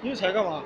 你有车干嘛？